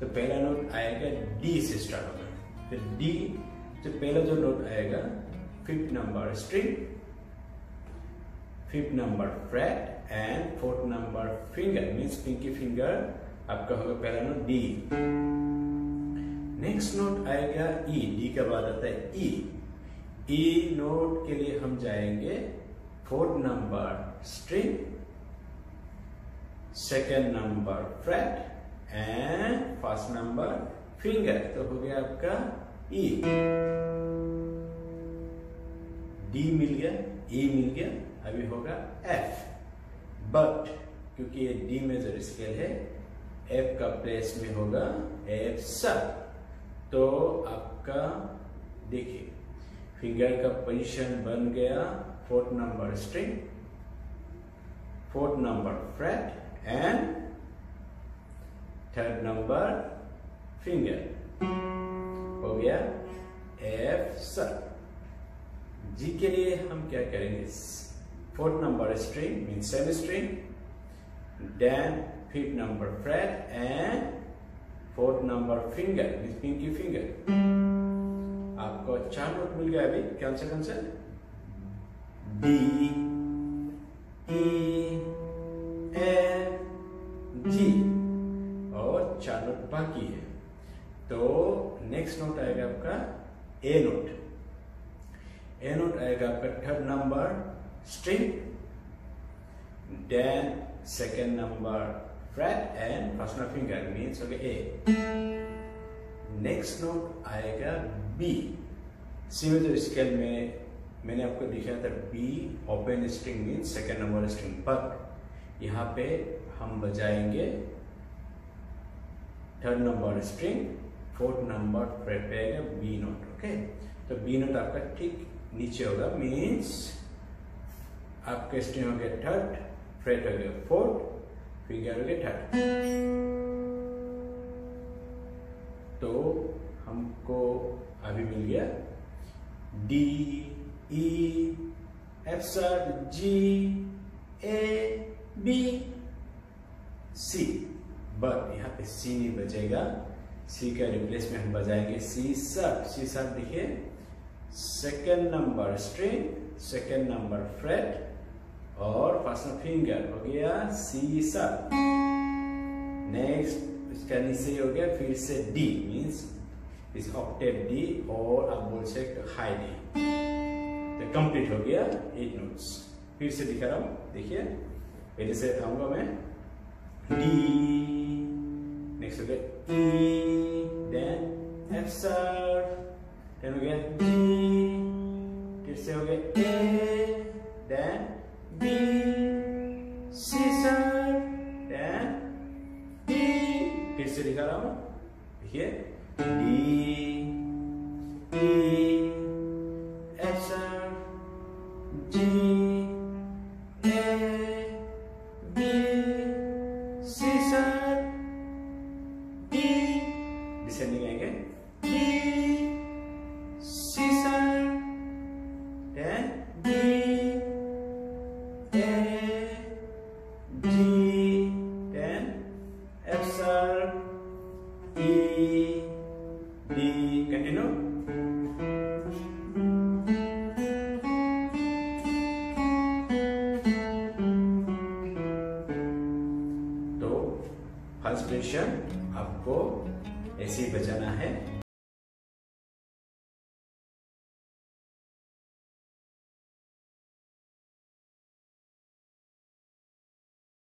तो पहला नोट आएगा डी से स्टार्ट होगा फिर डी जो पहला जो नोट आएगा fifth number string fifth number fret and fourth number finger means pinky finger आपका होगा पहला नोट डी नेक्स्ट नोट आएगा ई e. डी का बाद आता है ई. ई नोट के लिए हम जाएँगे fourth number string second number fret and first number finger तो हो गया आपका ई डी मिल गया ई मिल गया, अभी होगा एफ़ बट क्योंकि ये डी मेजर स्केल है एफ़ का प्लेस में होगा एफ़ सब तो आपका, देखिए फिंगर का पोजीशन बन गया fourth number string fourth number fret and third number finger हो गया एफ़ सर जी के लिए हम क्या करेंगे? Fourth number string mean same string then fifth number fret and fourth number finger mean pinky finger आपको चार नोट मिल गया अभी कौन से कौन से डी ई एफ़ जी बाकी है। तो नेक्स्ट नोट आएगा आपका ए नोट ए नोट आएगा आपका third number string then second number fret and first finger means गया ए नेक्स्ट नोट आएगा बी सी में जो स्केल में मैंने आपको दिखाया था B open string means second number string but यहाँ पे हम बजाएँगे third number string fourth number पे आएगा बी नोट ओके तो बी नोट आपका ठीक नीचे होगा मीन्स आपके स्ट्रिंग हो गया थर्ड फ्रेट हो गया फोर्थ फिगर हो गया थर्ड तो हमको अभी मिल गया D E F sharp G A B C but यहाँ पे सी नहीं बजेगा सी का रिप्लेस में हम बजाएँगे। सी सब सी सब देखिए। Second number string second number fret और फ़र्स्ट फिंगर हो गया सी सब नेक्स्ट इसका नीचे हो गया, फिर से डी मीन्स इस ऑक्टेव डी और आप बोल सकते हाई डी तो कंप्लीट हो गया एट नोट्स फिर से दिखा रहा हूँ। देखिए, पहले से आऊँगा मैं। D Next we get E, then F sharp, then we get G, फिर से हो गया A, then B, C sharp, then D, फिर से दिखा रहा हूँ देखिए D, E, F sharp, G, First आपको ऐसे बजाना है।